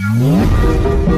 Yeah.